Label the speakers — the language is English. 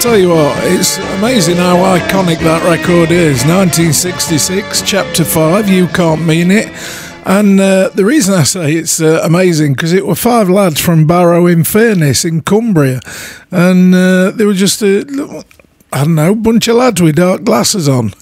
Speaker 1: Tell you what, it's amazing how iconic that record is. 1966, Chapter 5, You Can't Mean It. And uh, the reason I say it's uh, amazing because it were five lads from Barrow in Furness in Cumbria, and uh, they were just a I don't know bunch of lads with dark glasses on.